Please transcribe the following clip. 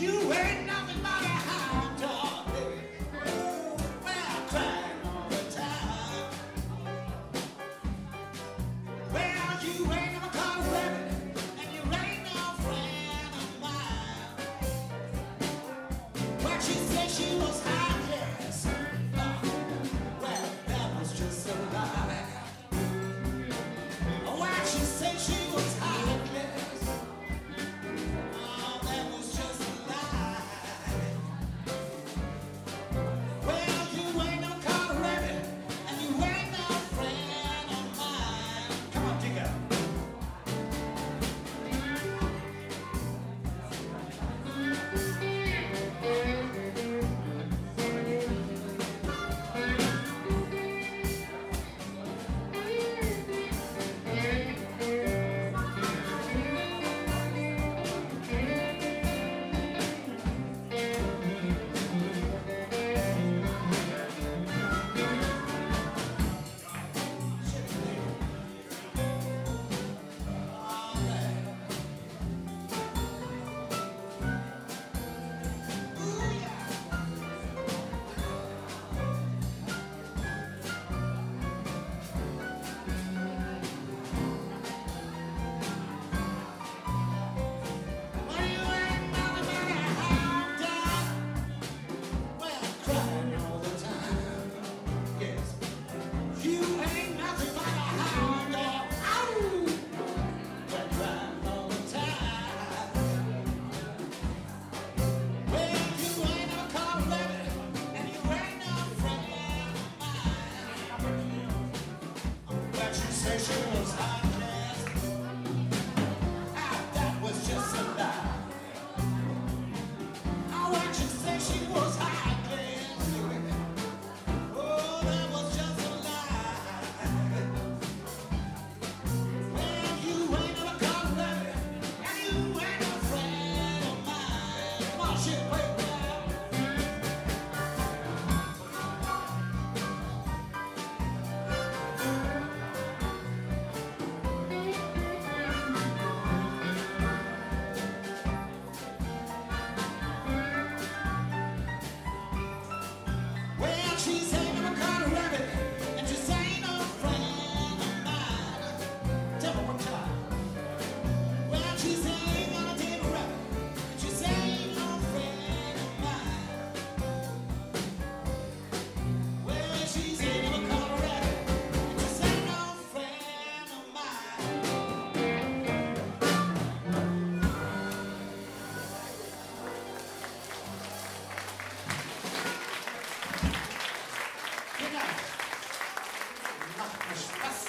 You ain't Thanks. Vielen Dank. Macht mir Spaß.